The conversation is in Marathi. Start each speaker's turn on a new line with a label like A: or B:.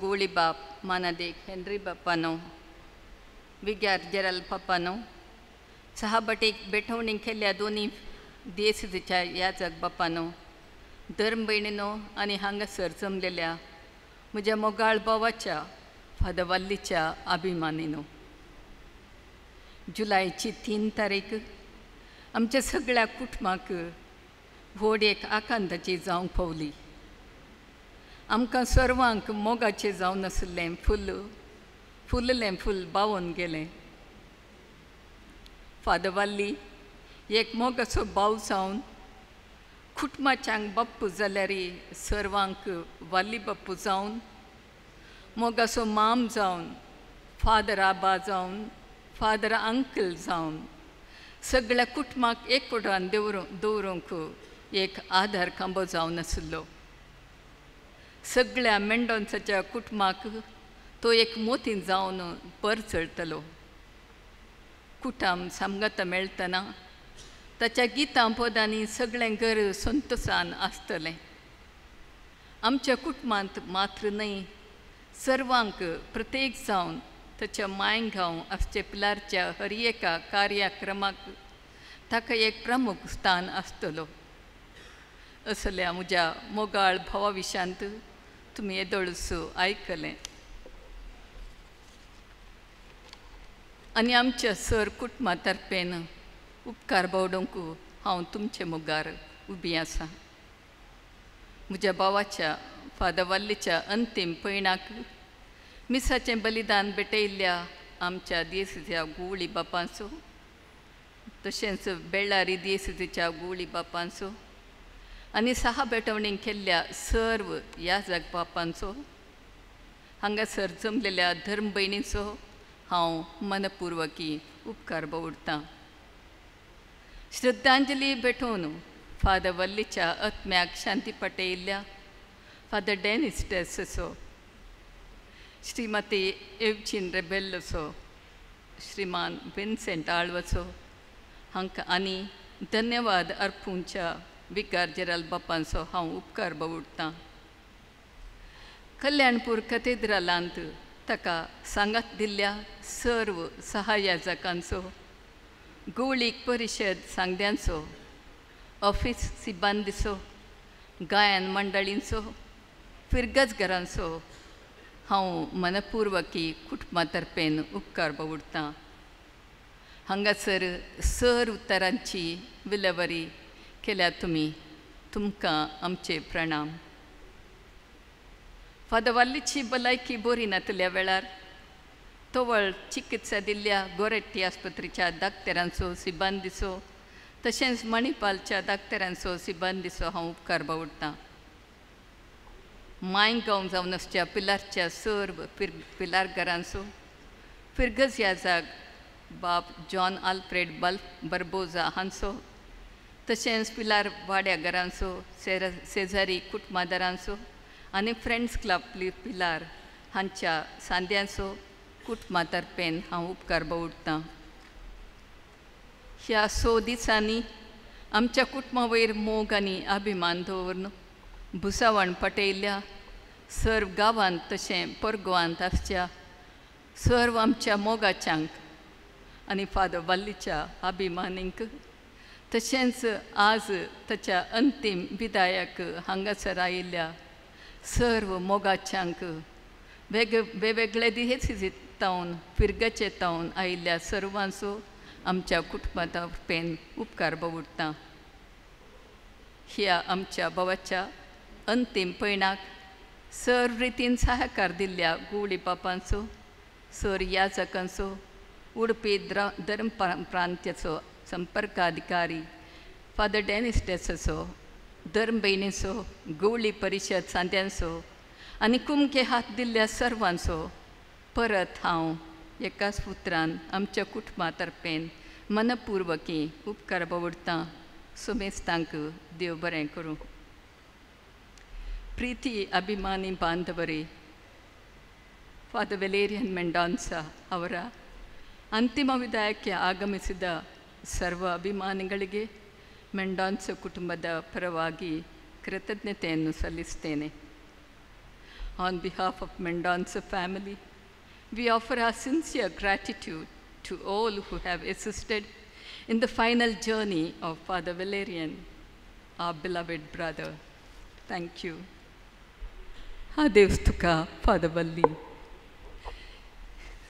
A: गोळी बाप मानादेक हेनरी बाप्पानो विग्यार जेराल पप्पानो सहा बटेक बेठवणी केल्ल्या दोन्ही देसच्या याचक बाप्पानो धर्म भयणीनो आनी हांगासर जमलेल्या म्हज्या मोगाळ भावाच्या फादवाल्लीच्या अभिमानीनो जुलायची तीन तारीख आमच्या सगळ्या कुटुंबाक व्हड एक आकांताची जावंक पावली आमकां सर्वांक मोगाचें जावन आसलें फुल फुल्लें फूल बावन गेलें. फादवाल्ली एक मोगाचो भाव जावन खुटमाच्यांक बाप्पू जाल्यार सर्वांक वाली बाप्पू जावन मोगाचो माम जावन फादर आबा जावन फादर अंकल जावन सगळ्या कुटुंबाक एकवटान दवरूंक दवरूंक एक आधार खांबो जावन आसलो सगळ्या मेंडोन्साच्या कुटुंबाक तो एक मोतीन जावन पर चडटलो कुटाम सामगाता मेळटना ताच्या गितां पदांनी सगळें घर संतोसान आसतलें. आमच्या कुटुंबांत मात्र न्हय सर्वांक प्रत्येक जावन ताच्या मायंगांव आसचे पिलारच्या हर एका कार्यक्रमाक ताका एक प्रमुख स्थान आसतलो. असल्या म्हज्या मोगाळ भावा विशांत तुमी येदोळस आयकलें आनी आमच्या सर कुटुंबा उपकार बावडोवंक हांव तुमचे मुखार उबी आसा म्हज्या भावाच्या फादवाल्लीच्या अंतीम पयणाक मिसाचें बलिदान भेटयल्ल्या आमच्या देसच्या गुवळी बापांचो तशेंच बेळारी देसच्या गुवळी बापांचो आनी सहा बेटवणी केल्ल्या सर्व ह्या जगबापांचो हांगासर जमलेल्या धर्म भयणीचो हांव मनपुर्वकी उपकार बावडटां श्रद्धांजली भेटोवन फादर वल्लीच्या आत्म्याक शांती पटयल्ल्या फादर डॅनिस टेससो. श्रीमती एवचिन रेबेल्लोचो श्रीमान विन्सेंट आळवचो हांकां आनी धन्यवाद अर्पूंच्या विकार जेराल बापांचो हांव उपकार बवडटां कल्याणपूर कथेद्रलांत ताका सांगात दिल्ल्या सर्व सहाय्याजकांचो गुवळीक परिशद सांगद्यांचो ऑफिस सिबांदीचो गायन मंडळींचो फिरगजगरांचो हांव मनपुर्वकी कुटुंबा तर्फेन उपकार बवडटां हांगासर सर उतरांची विलेवरी केल्या तुमी तुमकां आमचे प्रणाम. फादवाल्लीची भलायकी बरी नातल्या वेळार तवळ चिकित्सा दिल्ल्या गोरेट्टी आस्पत्रेच्या सिबंद दिसो तशेंच मणिपालच्या दाकतेऱ्यांचो सिबंद दिसो हांव उपकार बावडटां. मायगांव जावन आसच्या पिलारच्या सर्व पिर पिलारगरांचो फिरगज ह्या जाग बाब जॉन आल्फ्रेड बल बर्बोजा हांचो तशेंच पिलार वाड्या घरांचो शेर शेजारी कुटमादारांचो आनी फ्रेंड्स क्लब पिलार हांच्या सांद्यांचो कुटमातारपेन हांव उपकार उरतां ह्या स दिसांनी आमच्या कुटुंबा वयर मोग आनी अभिमान दवरून. भुसावण पटयल्या सर्व गांवांत तशें परगोवांत आसच्या सर्व आमच्या मोगाच्यांक आनी फादर वल्लीच्या अभिमानींक तशेंच आज ताच्या अंतीम विदायक हांगासर आयिल्ल्या सर्व मोगाच्यांक. वेग वेगवेगळे दिहेच तावन फिरगचे तावन आयिल्ल्या सर्वांचो आमच्या कुटुंबा पेन उपकार बवडटा ह्या आमच्या भावाच्या अंतीम पयणाक सर रितीन सहकार दिल्ल्या गुवळी बापांचो सर याजकांचो उडपी द्र धर्म प्रांत्याचो संपर्काधिकारी फादर डॅनिस डेसचो धर्म भयणीचो गुवळी परिशद सांद्यांचो आनी कुमके हात दिल्ल्या सर्वांचो परत हांव एकाच उतरान आमच्या कुटुंबा तर्फेन मनपुर्वकी उपकार बावडटां सुमेस्तांक देव बरें करूं ಪ್ರೀತಿ ಅಭಿಮಾನಿ ಬಾಂಧವರೇ ಫಾದರ್ ವೆಲೇರಿಯನ್ ಮೆಂಡಾನ್ಸ ಅವರ ಅಂತಿಮ ವಿದಾಯಕ್ಕೆ ಆಗಮಿಸಿದ ಸರ್ವ ಅಭಿಮಾನಿಗಳಿಗೆ ಮೆಂಡಾನ್ಸ ಕುಟುಂಬದ ಪರವಾಗಿ ಕೃತಜ್ಞತೆಯನ್ನು ಸಲ್ಲಿಸ್ತೇನೆ On behalf of Mendonça family, we offer our sincere gratitude to all who have assisted in the final journey of Father Valerian, our beloved brother. Thank you. Hadev Stuka, Father Valli.